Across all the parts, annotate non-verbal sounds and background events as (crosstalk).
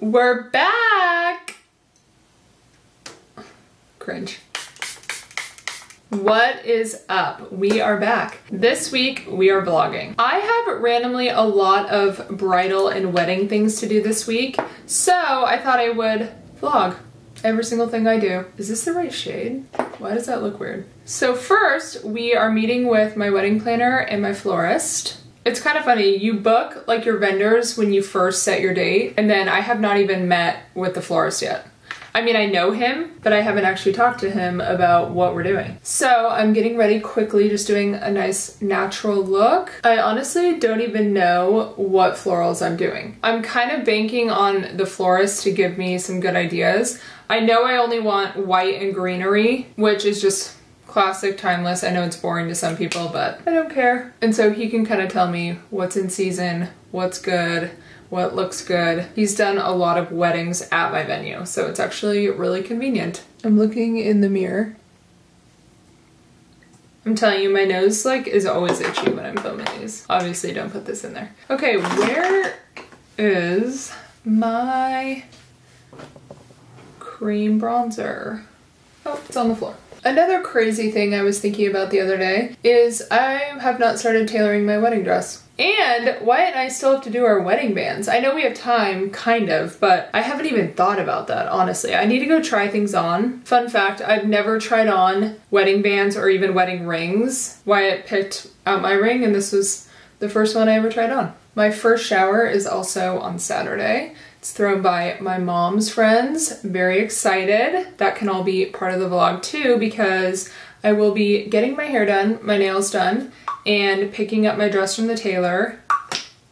We're back! Cringe. What is up? We are back. This week we are vlogging. I have randomly a lot of bridal and wedding things to do this week, so I thought I would vlog every single thing I do. Is this the right shade? Why does that look weird? So first, we are meeting with my wedding planner and my florist. It's kind of funny, you book like your vendors when you first set your date, and then I have not even met with the florist yet. I mean, I know him, but I haven't actually talked to him about what we're doing. So I'm getting ready quickly, just doing a nice natural look. I honestly don't even know what florals I'm doing. I'm kind of banking on the florist to give me some good ideas. I know I only want white and greenery, which is just classic, timeless. I know it's boring to some people, but I don't care. And so he can kind of tell me what's in season, what's good, what looks good. He's done a lot of weddings at my venue, so it's actually really convenient. I'm looking in the mirror. I'm telling you, my nose like is always itchy when I'm filming these. Obviously don't put this in there. Okay, where is my cream bronzer? Oh, it's on the floor. Another crazy thing I was thinking about the other day is I have not started tailoring my wedding dress. And Wyatt and I still have to do our wedding bands. I know we have time, kind of, but I haven't even thought about that, honestly. I need to go try things on. Fun fact, I've never tried on wedding bands or even wedding rings. Wyatt picked out my ring and this was the first one I ever tried on. My first shower is also on Saturday. It's thrown by my mom's friends. Very excited. That can all be part of the vlog too because I will be getting my hair done, my nails done, and picking up my dress from the tailor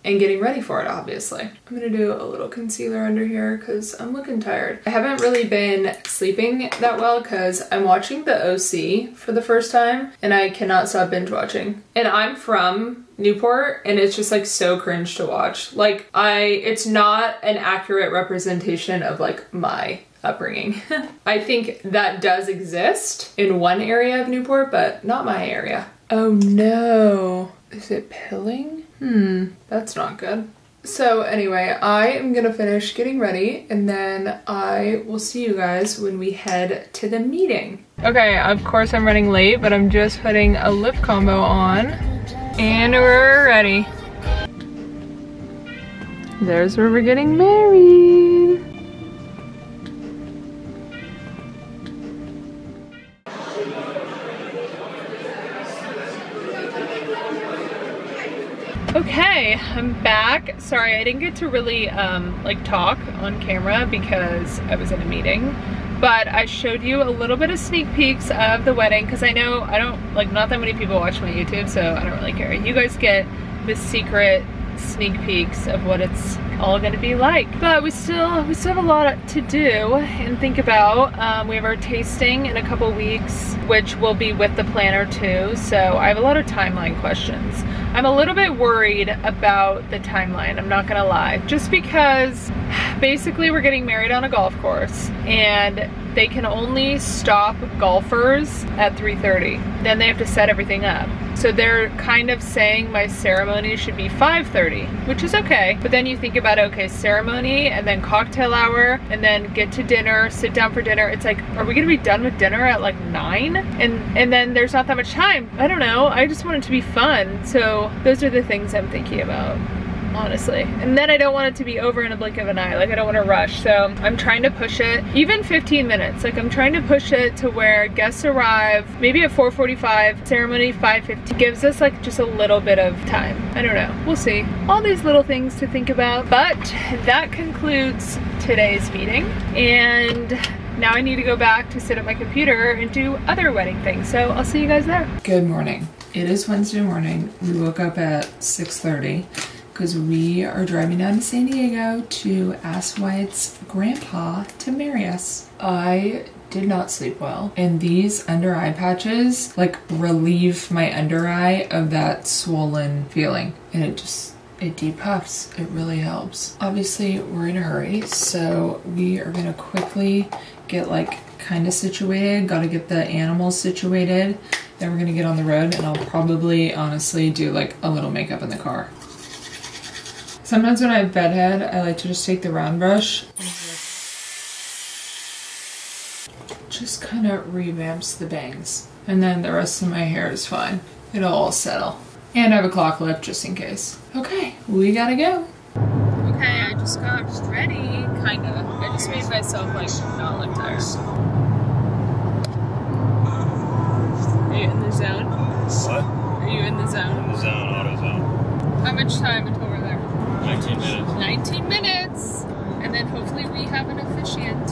and getting ready for it, obviously. I'm gonna do a little concealer under here because I'm looking tired. I haven't really been sleeping that well because I'm watching the OC for the first time and I cannot stop binge watching. And I'm from Newport and it's just like so cringe to watch. Like I, it's not an accurate representation of like my upbringing. (laughs) I think that does exist in one area of Newport, but not my area. Oh no. Is it pilling? Hmm, that's not good. So anyway, I am gonna finish getting ready and then I will see you guys when we head to the meeting. Okay, of course I'm running late, but I'm just putting a lip combo on and we're ready. There's where we're getting married. I'm back. Sorry, I didn't get to really um, like talk on camera because I was in a meeting but I showed you a little bit of sneak peeks of the wedding because I know I don't like not that many people watch my YouTube so I don't really care. You guys get the secret sneak peeks of what it's all gonna be like. But we still we still have a lot to do and think about. Um, we have our tasting in a couple weeks, which will be with the planner too. So I have a lot of timeline questions. I'm a little bit worried about the timeline, I'm not gonna lie. Just because (sighs) basically we're getting married on a golf course and they can only stop golfers at 3.30. Then they have to set everything up. So they're kind of saying my ceremony should be 5.30, which is okay. But then you think about, okay, ceremony and then cocktail hour and then get to dinner, sit down for dinner. It's like, are we gonna be done with dinner at like nine? And, and then there's not that much time. I don't know, I just want it to be fun. So those are the things I'm thinking about honestly. And then I don't want it to be over in a blink of an eye. Like I don't want to rush. So I'm trying to push it even 15 minutes. Like I'm trying to push it to where guests arrive maybe at 4.45, ceremony 5.50 gives us like just a little bit of time. I don't know. We'll see. All these little things to think about. But that concludes today's meeting. And now I need to go back to sit at my computer and do other wedding things. So I'll see you guys there. Good morning. It is Wednesday morning. We woke up at 6.30 because we are driving down to San Diego to ask Wyatt's grandpa to marry us. I did not sleep well. And these under eye patches like relieve my under eye of that swollen feeling. And it just, it depuffs. It really helps. Obviously we're in a hurry. So we are gonna quickly get like kind of situated. Gotta get the animals situated. Then we're gonna get on the road and I'll probably honestly do like a little makeup in the car. Sometimes when I have bedhead, I like to just take the round brush. Just kind of revamps the bangs. And then the rest of my hair is fine. It'll all settle. And I have a clock lip just in case. Okay, we gotta go. Okay, I just got ready, kinda. I just made myself like not look tired. Are you in the zone? What? Are you in the zone? In the zone, auto zone. How much time until we're there? 19 minutes. 19 minutes! And then hopefully we have an officiant.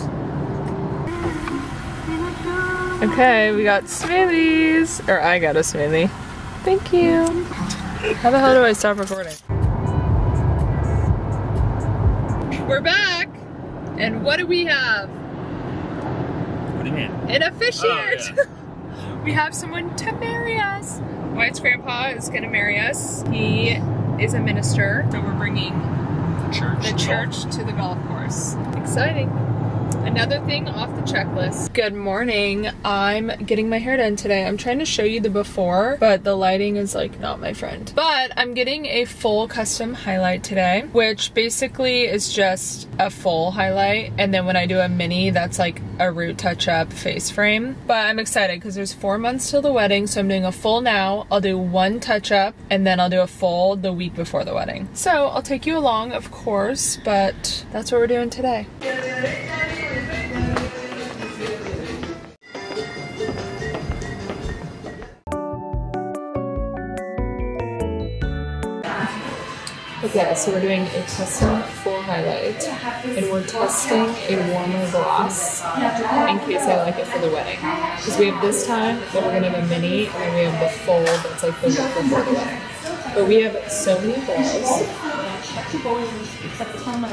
Okay, we got smoothies. Or I got a smoothie. Thank you. How the hell do I stop recording? We're back! And what do we have? What do you mean? An officiant! Oh, (laughs) we have someone to marry us. Wyatt's grandpa is gonna marry us. He is a minister, so we're bringing Church. the church to the golf course. Exciting. Another thing off the checklist. Good morning. I'm getting my hair done today. I'm trying to show you the before, but the lighting is like not my friend. But I'm getting a full custom highlight today, which basically is just a full highlight. And then when I do a mini, that's like a root touch up face frame. But I'm excited because there's four months till the wedding. So I'm doing a full now. I'll do one touch up and then I'll do a full the week before the wedding. So I'll take you along, of course, but that's what we're doing today. Okay, so we're doing a custom full highlight, and we're testing a warmer gloss in case I like it for the wedding. Because we have this time, then we're gonna have a mini, and then we have the full that's like the week before the wedding. But we have so many balls.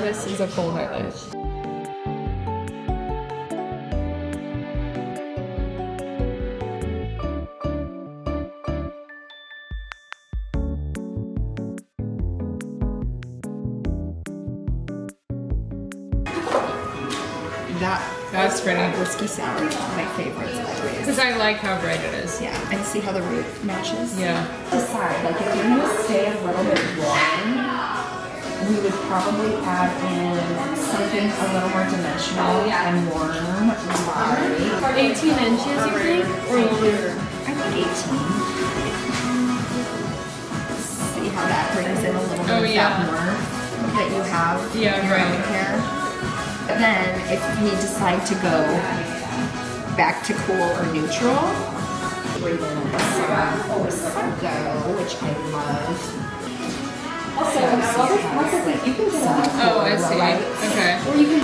This is a full highlight. Whiskey sour is one of my favorites always. Because I like how bright it is. Yeah, and see how the root matches. Yeah. Decide, like if you're gonna stay a little bit warm, we would probably add in something a little more dimensional and warm, like 18 inches, you think? Or I think 18. See how that brings in a little bit Oh, of yeah. that warmth that you have Yeah, in your right. own hair. But then if we decide to go back to cool or neutral, bring in some Prosecco, which I love. Also, you can Oh, I see. Okay. Or you can.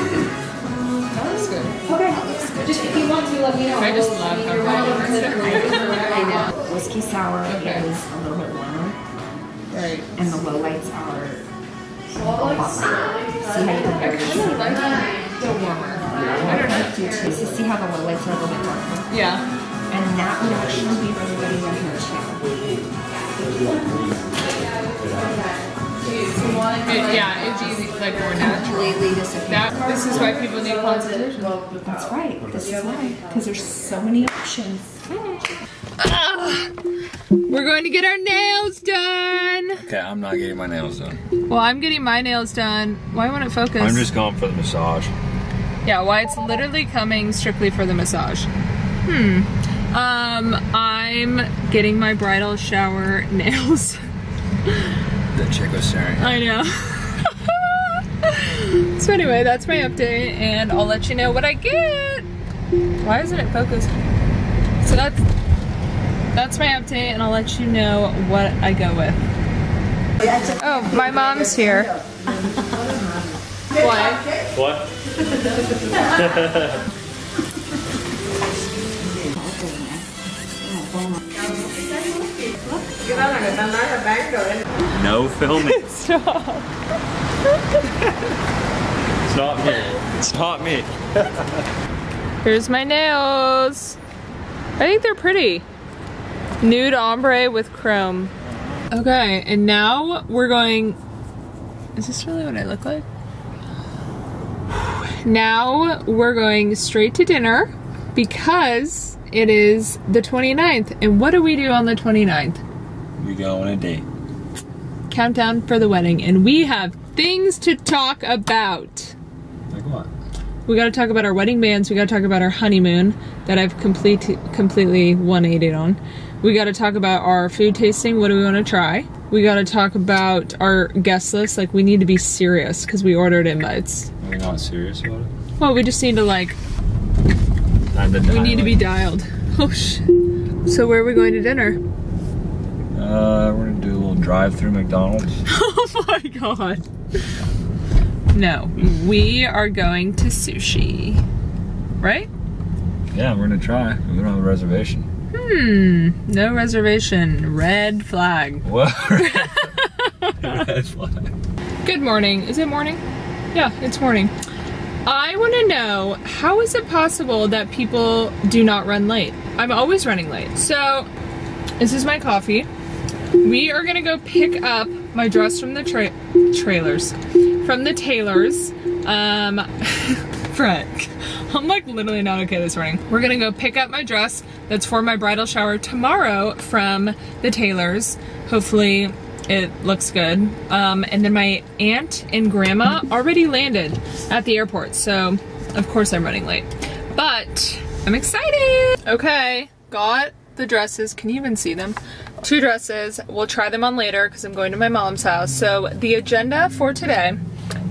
That looks good. Okay. That looks good Just too. if you want to, let me know. I just love how bright it is. I know. Whiskey sour Okay. is a little bit warmer, Right. and the low lights are a lot warmer. See how you can barely see them? The warmer. I don't know. Do too? So see how the lowlights are a little bit darker? Yeah. And that would actually be really good in your hair too. It- yeah, it's easy, like more natural. Completely disappear. That, this is why people need consultation. That's right. This is why. Because there's so many options. Mm-hmm. We're going to get our nails done. Okay, I'm not getting my nails done. Well, I'm getting my nails done. Why won't it focus? I'm just going for the massage. Yeah, why it's literally coming strictly for the massage. Hmm. Um, I'm getting my bridal shower (laughs) nails. That chick was staring. I know. (laughs) so anyway, that's my update, and I'll let you know what I get. Why isn't it focused? So that's that's my update, and I'll let you know what I go with. Oh, my mom's here. What? What? No filming. (laughs) Stop. It's not me. It's not me. Here's my nails. I think they're pretty. Nude ombre with chrome. Okay, and now we're going. Is this really what I look like? Now we're going straight to dinner because it is the 29th. And what do we do on the 29th? We go on a date. Countdown for the wedding. And we have things to talk about. Like what? We gotta talk about our wedding bands. We gotta talk about our honeymoon that I've complete, completely 180 on. We gotta talk about our food tasting. What do we wanna try? We gotta talk about our guest list. Like, we need to be serious because we ordered invites. Are we not serious about it? Well, we just need to, like, to we need to be dialed. Oh, shit. So, where are we going to dinner? Uh, we're gonna do a little drive through McDonald's. (laughs) Oh my god. No, we are going to sushi. Right? Yeah, we're gonna try. We don't have a reservation. Hmm, no reservation. Red flag. (laughs) What? Red flag. Good morning. Is it morning? Yeah, it's morning. I want to know how is it possible that people do not run late? I'm always running late. So, this is my coffee. We are gonna go pick up my dress from the tra- trailers, from the tailors. Um, (laughs) Frank, (laughs) I'm like literally not okay this morning. We're gonna go pick up my dress that's for my bridal shower tomorrow from the tailors. Hopefully, it looks good. Um, and then my aunt and grandma already landed at the airport, so of course I'm running late. But I'm excited. Okay, got the dresses. Can you even see them? Two dresses. We'll try them on later because I'm going to my mom's house. So the agenda for today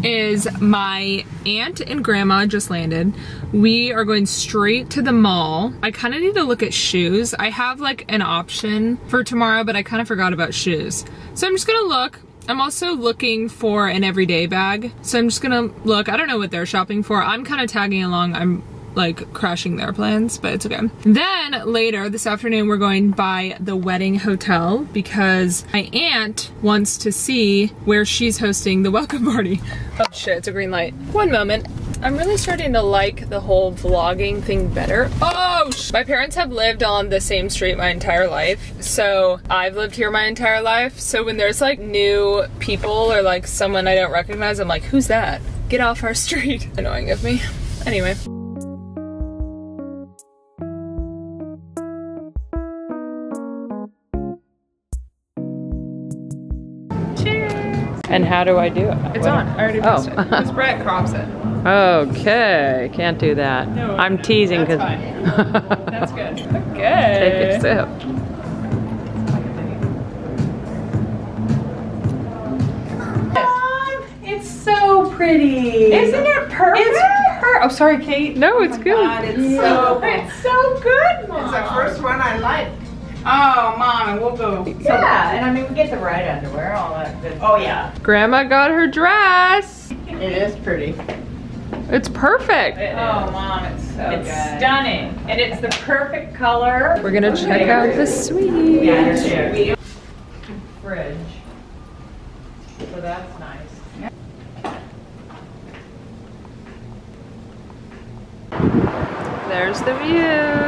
is my aunt and grandma just landed. We are going straight to the mall. I kind of need to look at shoes. I have like an option for tomorrow, but I kind of forgot about shoes. So I'm just gonna look. I'm also looking for an everyday bag. So I'm just gonna look. I don't know what they're shopping for. I'm kind of tagging along. I'm like crashing their plans, but it's okay. Then later this afternoon, we're going by the wedding hotel because my aunt wants to see where she's hosting the welcome party. (laughs) Oh shit, it's a green light. One moment. I'm really starting to like the whole vlogging thing better. Oh, my parents have lived on the same street my entire life. So I've lived here my entire life. So when there's like new people or like someone I don't recognize, I'm like, who's that? Get off our (laughs) street. Annoying of me. Anyway. And how do I do it? It's on. I already Oh. posted. it. Because Brett crops it. Okay, can't do that. No, I'm okay, teasing that's because (laughs) That's good. Okay. Take a sip. It's so pretty. Isn't it perfect? It's per- oh, sorry, Kate. No, it's oh good. God, it's so It's so good, It's the first one I liked. Oh, Mom, and we'll go. Yeah, and I mean we get the right underwear, all that good. Oh, yeah. Grandma got her dress. It is pretty. It's perfect. Oh, Mom, it's so It's good. stunning. And it's the perfect color. We're gonna check out the suite. Yeah, it's Fridge. So that's nice. There's the views.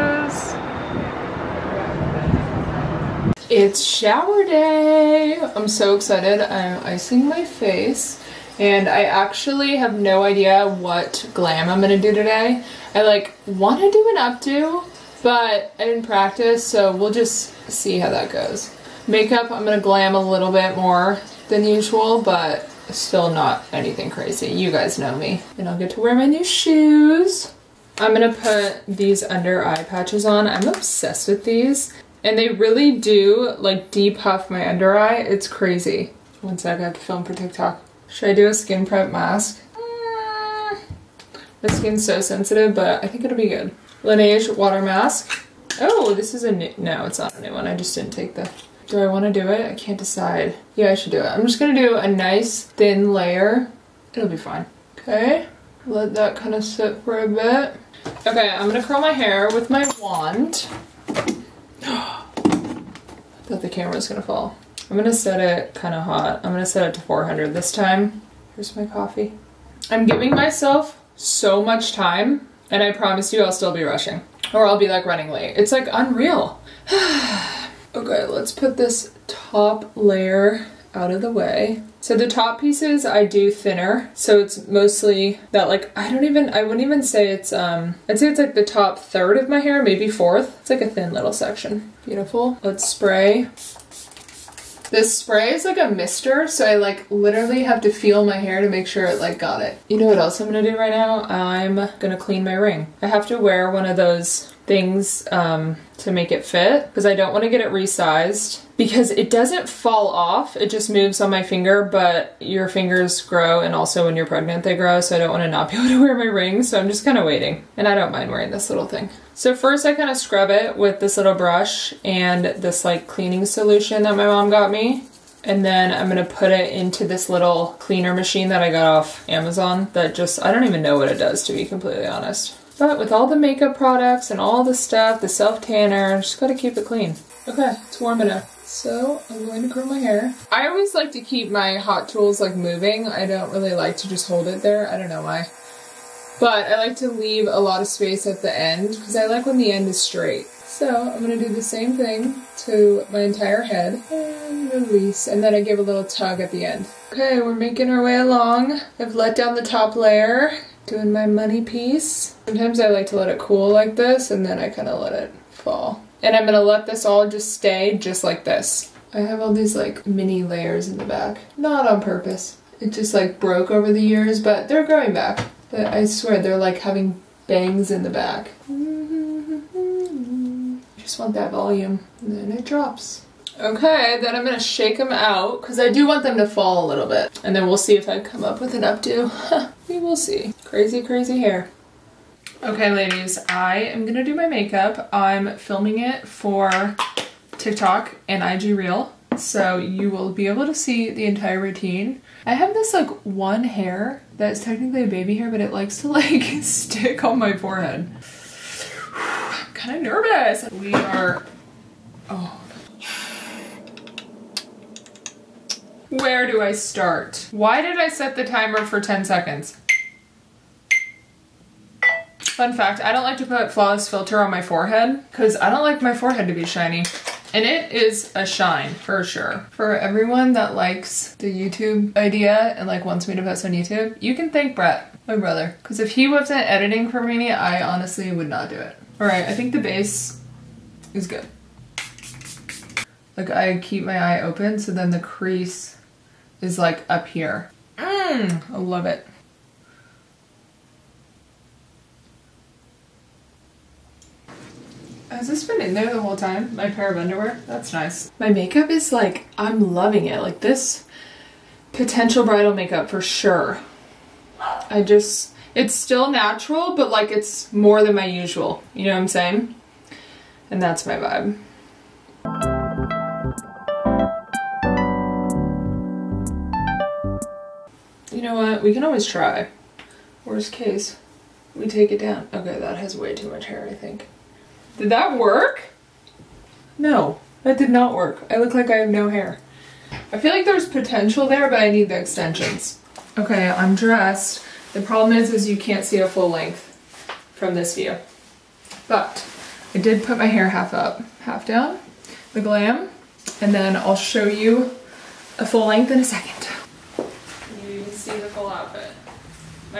It's shower day. I'm so excited. I'm icing my face. And I actually have no idea what glam I'm gonna do today. I like wanna do an updo, but I didn't practice, so we'll just see how that goes. Makeup, I'm gonna glam a little bit more than usual, but still not anything crazy. You guys know me. And I'll get to wear my new shoes. I'm gonna put these under eye patches on. I'm obsessed with these. And they really do like depuff my under eye. It's crazy. One sec, I have to film for TikTok. Should I do a skin prep mask? Eh, my skin's so sensitive, but I think it'll be good. Laneige water mask. Oh, this is a new, no, it's not a new one. I just didn't take the, do I want to do it? I can't decide. Yeah, I should do it. I'm just gonna do a nice thin layer. It'll be fine. Okay, let that kind of sit for a bit. Okay, I'm gonna curl my hair with my wand. Thought the camera was gonna fall. I'm gonna set it kind of hot. I'm gonna set it to 400 this time. Here's my coffee. I'm giving myself so much time, and I promise you I'll still be rushing. Or I'll be like running late. It's like unreal. (sighs) okay, let's put this top layer out of the way. So the top pieces I do thinner, so it's mostly that like I don't even I wouldn't even say it's um I'd say it's like the top third of my hair, maybe fourth. It's like a thin little section. Beautiful. Let's spray. This spray is like a mister, so I like literally have to feel my hair to make sure it like got it. You know what else I'm gonna do right now? I'm gonna clean my ring. I have to wear one of those things um, to make it fit because I don't want to get it resized because it doesn't fall off. It just moves on my finger, but your fingers grow and also when you're pregnant they grow, so I don't want to not be (laughs) able to wear my ring, so I'm just kind of waiting. And I don't mind wearing this little thing. So first I kind of scrub it with this little brush and this like cleaning solution that my mom got me. And then I'm gonna put it into this little cleaner machine that I got off Amazon that just, I don't even know what it does to be completely honest. But with all the makeup products and all the stuff, the self tanner, just gotta keep it clean. Okay, it's warm enough. So I'm going to curl my hair. I always like to keep my hot tools like moving. I don't really like to just hold it there. I don't know why. But I like to leave a lot of space at the end because I like when the end is straight. So I'm going to do the same thing to my entire head and release. And then I give a little tug at the end. Okay, we're making our way along. I've let down the top layer, doing my money piece. Sometimes I like to let it cool like this and then I kind of let it fall. And I'm to let this all just stay just like this. I have all these like mini layers in the back. Not on purpose. It just like broke over the years, but they're growing back. But I swear they're like having bangs in the back. (laughs) Just want that volume. And then it drops. Okay, then I'm gonna shake them out because I do want them to fall a little bit. And then we'll see if I come up with an updo. (laughs) we will see. Crazy, crazy hair. Okay, ladies, I am gonna do my makeup. I'm filming it for TikTok and IG Reel. So you will be able to see the entire routine. I have this like one hair that's technically a baby hair, but it likes to (laughs) like stick on my forehead. (sighs) I'm kind of nervous. We are, oh. Where do I start? Why did I set the timer for 10 seconds? Fun fact, I don't like to put flawless filter on my forehead because I don't like my forehead to be shiny. And it is a shine for sure. For everyone that likes the YouTube idea and like wants me to post on YouTube, you can thank Brett, my brother. Because if he wasn't editing for me, I honestly would not do it. All right, I think the base is good. Like I keep my eye open so then the crease is like up here. Mmm, I love it. Has this been in there the whole time? My pair of underwear? That's nice. My makeup is like, I'm loving it. Like this potential bridal makeup for sure. I just, it's still natural, but like it's more than my usual. You know what I'm saying? And that's my vibe. You know what? We can always try. Worst case, we take it down. Okay, that has way too much hair, I think. Did that work? No, that did not work. I look like I have no hair. I feel like there's potential there, but I need the extensions. Okay, I'm dressed. The problem is, is you can't see a full length from this view. But I did put my hair half up, half down, the glam, and then I'll show you a full length in a second. You can see the full outfit. My